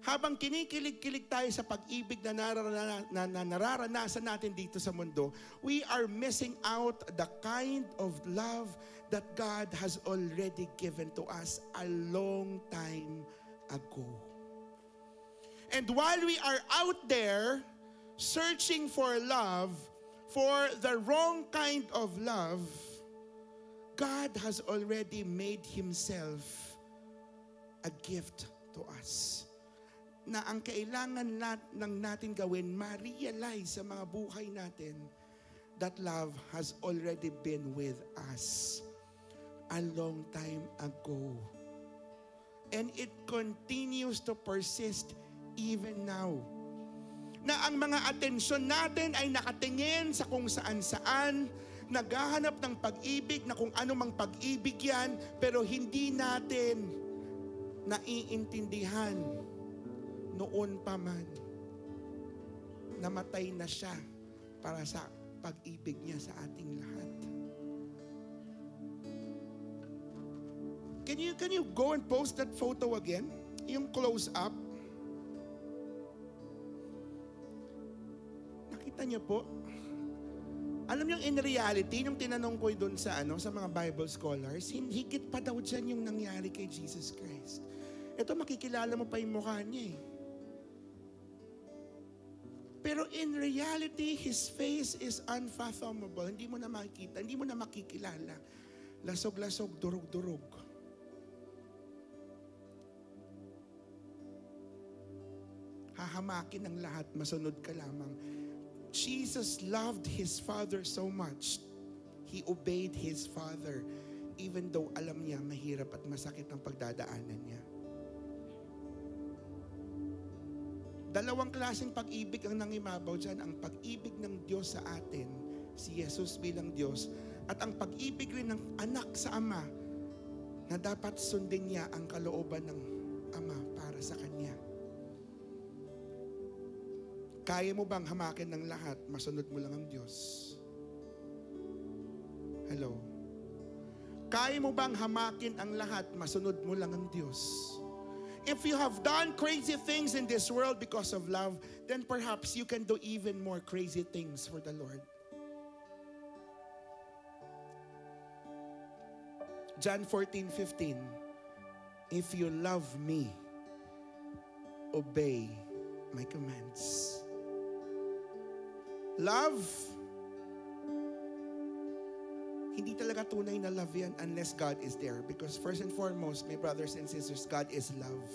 habang kinikilig-kilig tayo sa pag-ibig na, nararana, na, na nararanasan natin dito sa mundo, we are missing out the kind of love that God has already given to us a long time ago. And while we are out there searching for love, for the wrong kind of love, God has already made Himself a gift to us na ang kailangan nat, ng natin gawin, ma-realize sa mga buhay natin that love has already been with us a long time ago. And it continues to persist even now. Na ang mga atensyon natin ay nakatingin sa kung saan-saan, naghahanap ng pag-ibig na kung ano mang pag-ibig yan, pero hindi natin naiintindihan noon pa man, namatay na siya para sa pag-ibig niya sa ating lahat. Can you, can you go and post that photo again? Yung close up. Kita niyo po, alam niyo in reality, yung tinanong ko doon sa ano sa mga Bible scholars, higit pa daw dyan yung nangyari kay Jesus Christ. Ito makikilala mo pa yung mukha niya eh. Pero in reality, His face is unfathomable. Hindi mo na makikita, hindi mo na makikilala. Lasog-lasog, durog-durog. Hahamakin ang lahat, masunod ka lamang. Jesus loved His Father so much, He obeyed His Father, even though alam niya mahirap at masakit ang pagdadaanan niya. Dalawang klaseng pag-ibig ang nangimabaw dyan. Ang pag-ibig ng Diyos sa atin, si Jesus bilang Diyos, at ang pag-ibig rin ng anak sa Ama, na dapat sundin niya ang kalooban ng Ama para sa Kanya. Kaya mo bang hamakin ng lahat, masunod mo lang ang Diyos? Hello? Kaya mo bang hamakin ang lahat, masunod mo lang ang Diyos? If you have done crazy things in this world because of love, then perhaps you can do even more crazy things for the Lord. John 14, 15. If you love me, obey my commands. Love, hindi talaga tunay na love yan unless God is there. Because first and foremost, my brothers and sisters, God is love.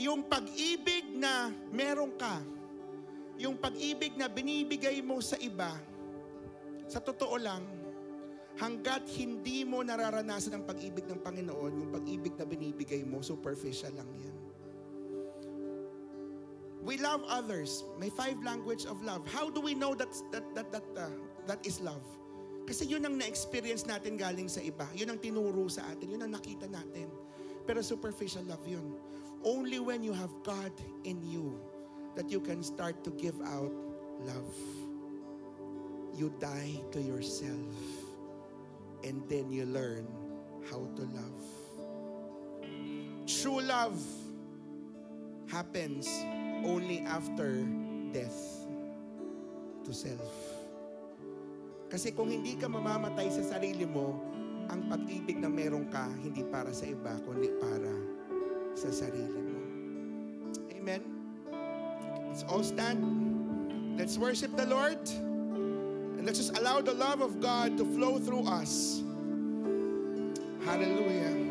Yung pag-ibig na meron ka, yung pag-ibig na binibigay mo sa iba, sa totoo lang, hanggat hindi mo nararanasan ang pag-ibig ng Panginoon, yung pag-ibig na binibigay mo, superficial lang yan. We love others. May five language of love. How do we know that that that that uh, that is love? Kasi yun ang na-experience natin galing sa iba. Yun ang tinuro sa atin. Yun ang nakita natin. Pero superficial love yun. Only when you have God in you that you can start to give out love. You die to yourself and then you learn how to love. True love happens only after death to self. Kasi kung hindi ka mamamatay sa sarili mo, ang pag-ibig na meron ka, hindi para sa iba, kundi para sa sarili mo. Amen? Let's all stand. Let's worship the Lord. And let's just allow the love of God to flow through us. Hallelujah.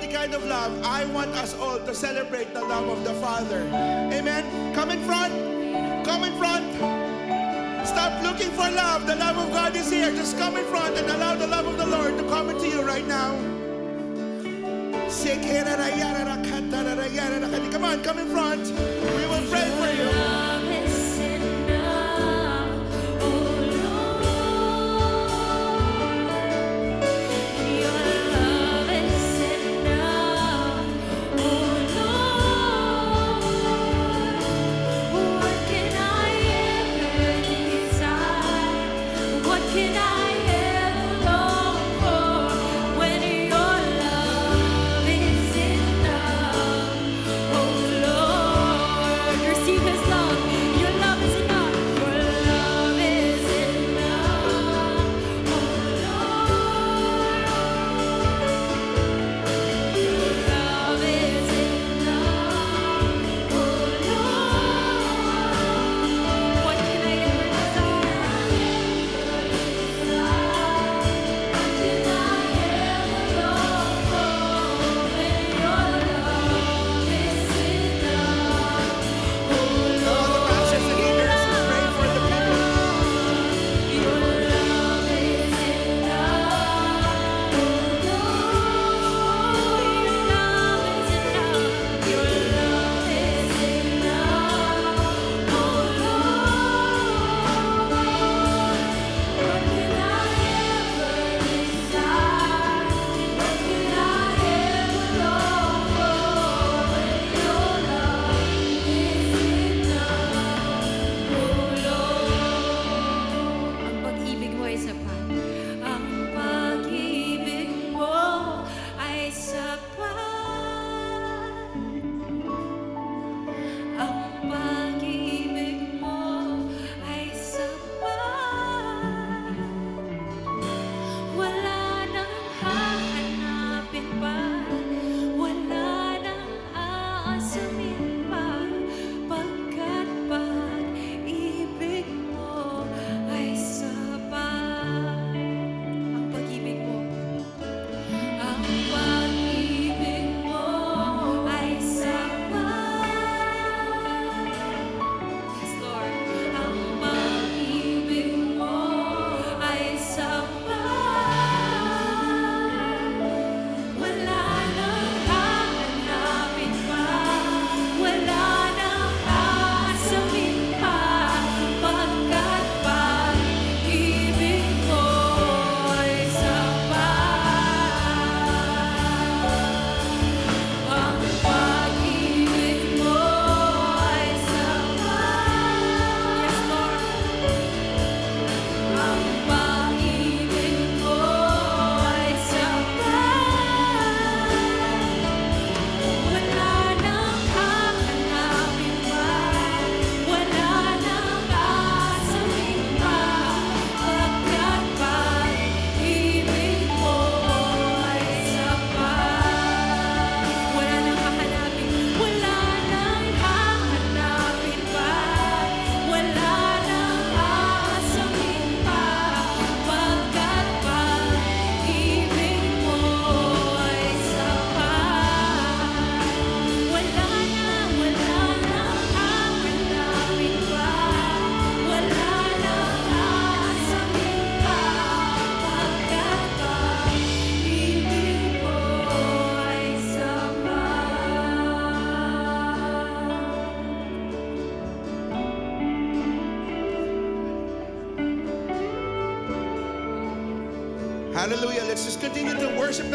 The kind of love, I want us all to celebrate the love of the Father. Amen. Come in front. Come in front. Stop looking for love. The love of God is here. Just come in front and allow the love of the Lord to come into you right now. Come on, come in front.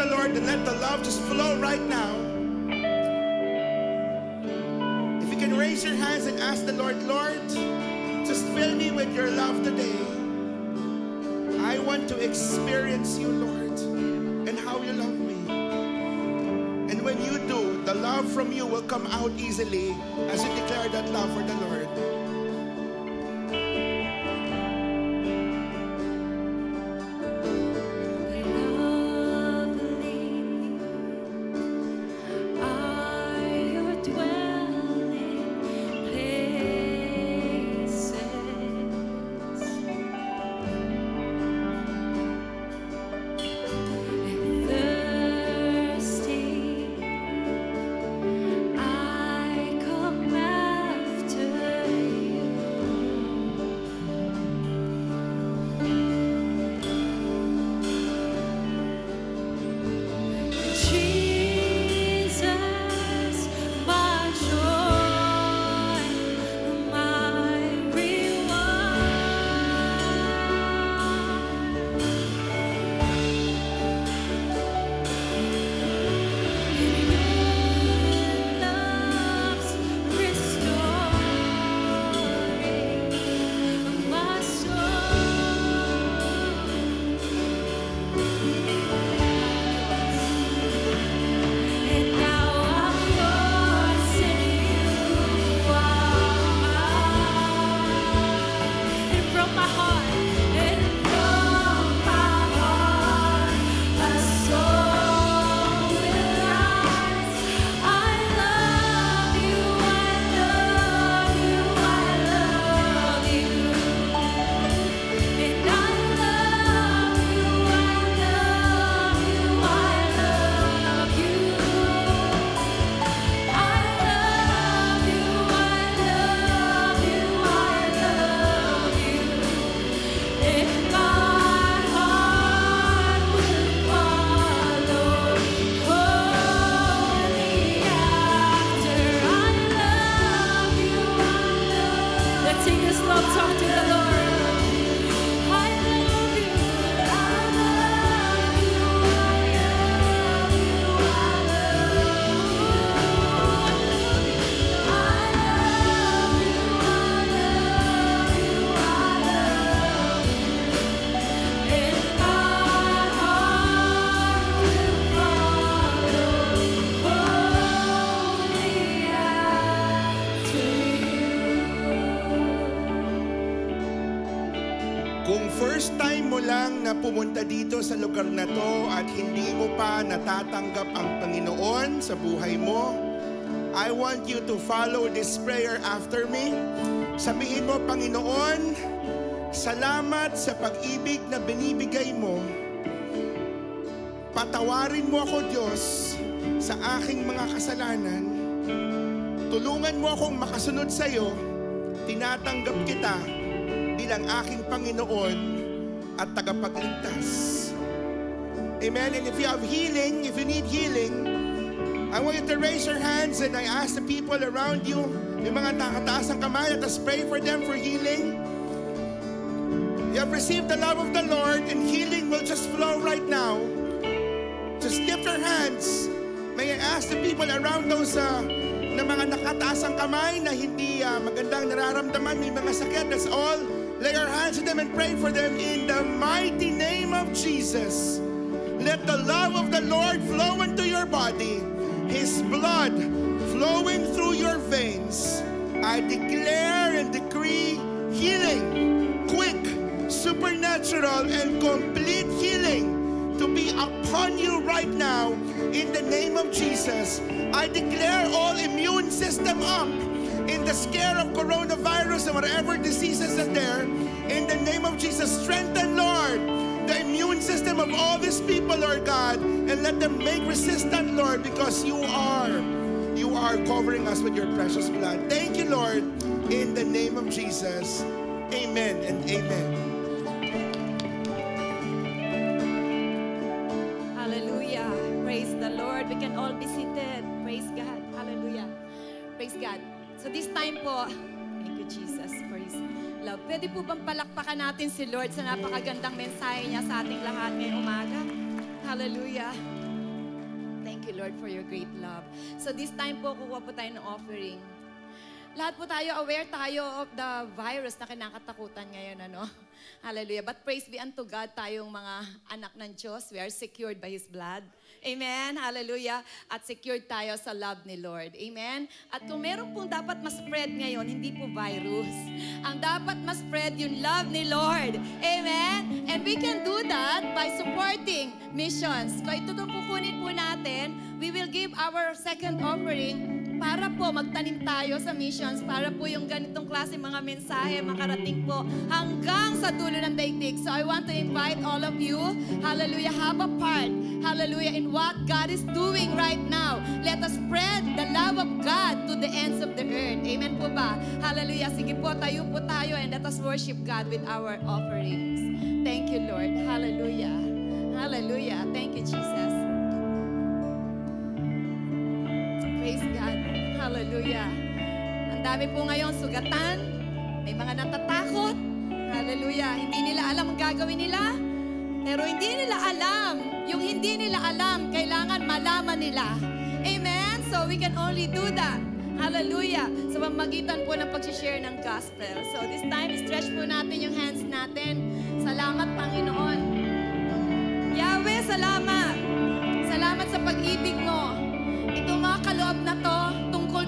the
Lord
and let the love just flow right now. If you can raise your hands and ask the Lord, Lord, just fill me with your love today. I want to experience you, Lord, and how you love me. And when you do, the love from you will come out easily as you declare that love for the Lord.
Lugar na to at hindi mo pa natatanggap ang Panginoon sa buhay mo, I want you to follow this prayer after me. Sabihin mo, Panginoon, salamat sa pag-ibig na binibigay mo. Patawarin mo ako, Diyos, sa aking mga kasalanan. Tulungan mo akong makasunod sa iyo. Tinatanggap kita bilang aking Panginoon at tagapagligtas. Amen. And if you have healing, if you need healing, I want you to raise your hands and I ask the people around you, yung mga nakataas ang kamay, let us pray for them for healing. You have received the love of the Lord and healing will just flow right now. Just lift your hands. May I ask the people around those uh, na mga nakataas ang kamay na hindi uh, magandang nararamdaman, may mga sakit, that's all. Lay your hands on them and pray for them in the mighty name of Jesus. Let the love of the Lord flow into your body, His blood flowing through your veins. I declare and decree healing, quick, supernatural, and complete healing to be upon you right now in the name of Jesus. I declare all immune system up in the scare of coronavirus and whatever diseases are there. In the name of Jesus, strengthen, Lord, the immune system of all these people, Lord God, and let them make resistant, Lord, because you are, you are covering us with your precious blood. Thank you, Lord, in the name of Jesus. Amen and amen.
Pwede po bang palakpakan natin si Lord sa napakagandang mensahe niya sa ating lahat ngayong umaga? Hallelujah. Thank you Lord for your great love. So this time po, kukuha po tayo ng offering. Lahat po tayo, aware tayo of the virus na kinakatakutan ngayon, ano? Hallelujah. But praise be unto God, tayong mga anak ng Diyos. We are secured by His blood. Amen. Hallelujah. At secured tayo sa love ni Lord. Amen. At kung meron pong dapat mas-spread ngayon, hindi po virus. Ang dapat mas-spread yung love ni Lord. Amen. And we can do that by supporting missions. Kung ito kukunin po natin, we will give our second offering para po magtanim tayo sa missions, para po yung ganitong klase mga mensahe makarating po hanggang sa dulo ng daigdig. So I want to invite all of you, hallelujah, have a part, hallelujah, in what God is doing right now. Let us spread the love of God to the ends of the earth. Amen po ba? Hallelujah. Sige po, tayo po tayo and let us worship God with our offerings. Thank you, Lord. Hallelujah. Hallelujah. Thank you, Jesus. Hallelujah. Ang dami po ngayon sugatan. May mga natatakot. Hallelujah. Hindi nila alam ang gagawin nila. Pero hindi nila alam. Yung hindi nila alam, kailangan malaman nila. Amen? So we can only do that. Hallelujah. Sa pamagitan po ng pag-share ng gospel. So this time, stretch po natin yung hands natin. Salamat, Panginoon. Yahweh, salamat. Salamat sa pag-ibig mo. Itong mga kaloob na to,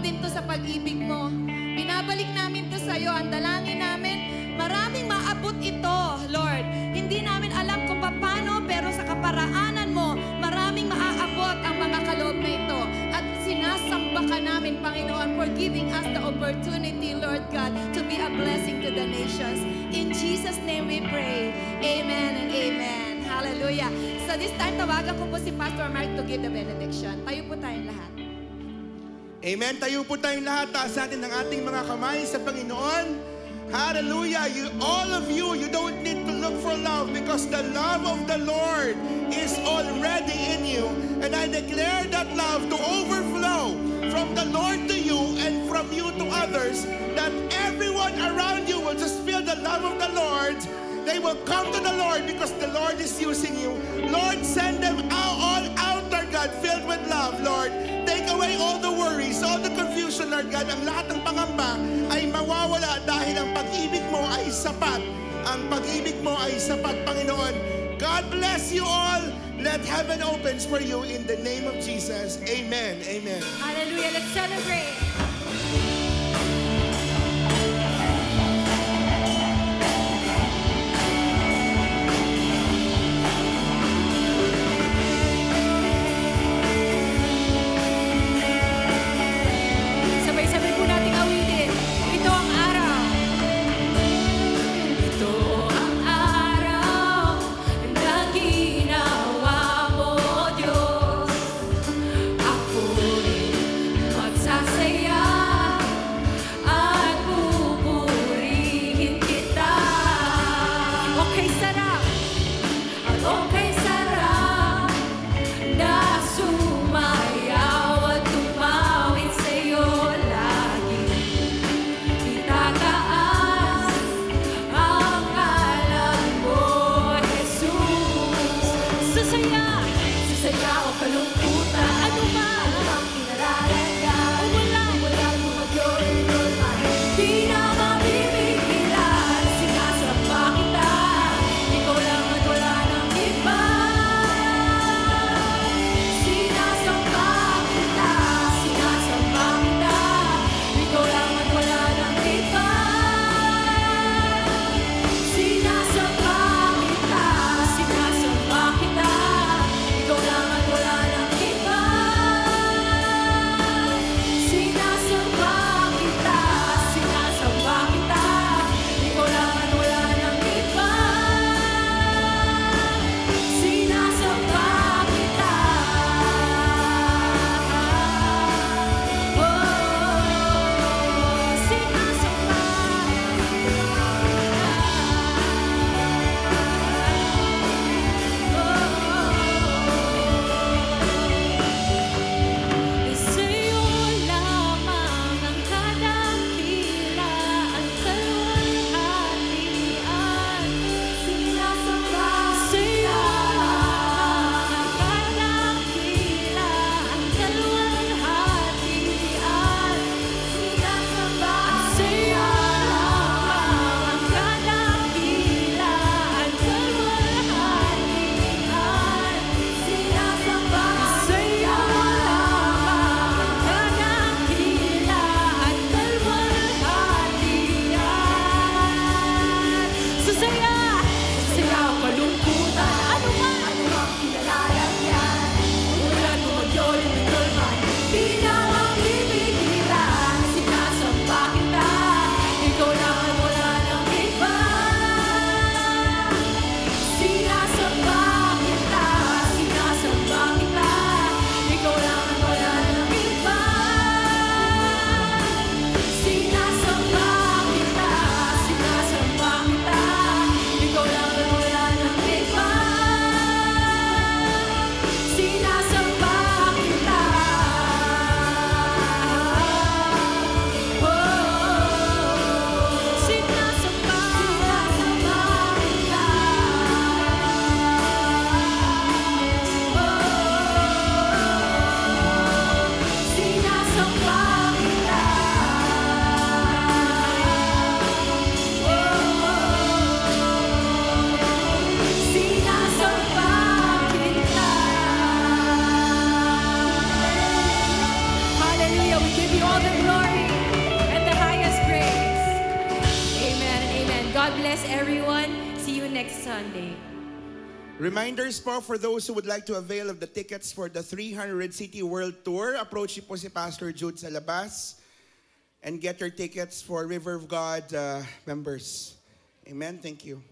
din to sa pag-ibig mo. Binabalik namin to sa iyo. Ang dalangin namin, maraming maabot ito, Lord. Hindi namin alam kung paano, pero sa kaparaanan mo, maraming maaabot ang mga kaloob na ito. At sinasamba ka namin, Panginoon, for giving us the opportunity, Lord God, to be a blessing to the nations. In Jesus' name we pray. Amen and amen. Hallelujah. So this time, tawagan ko po si Pastor Mark to give the benediction. Tayo po tayong lahat.
Amen. Tayo po tayong lahat. Ah, Taas natin ang ating mga kamay sa Panginoon. Hallelujah. You, all of you, you don't need to look for love because the love of the Lord is already in you. And I declare that love to overflow from the Lord to you and from you to others that everyone around you will just feel the love of the Lord they will come to the Lord because the Lord is using you. Lord, send them out all God, filled with love, Lord. Take away all the worries, all the confusion, Lord God. Ang lahat ng pangamba ay mawawala dahil ang pag-ibig mo ay sapat. Ang pag-ibig mo ay sapat, Panginoon. God bless you all. Let heaven opens for you in the name of Jesus. Amen. Amen.
Hallelujah. Let's celebrate. Members po,
for those who would like to avail of the tickets for the 300 City World Tour, approach po si Pastor Jude sa labas and get your tickets for River of God uh, members. Amen. Thank you.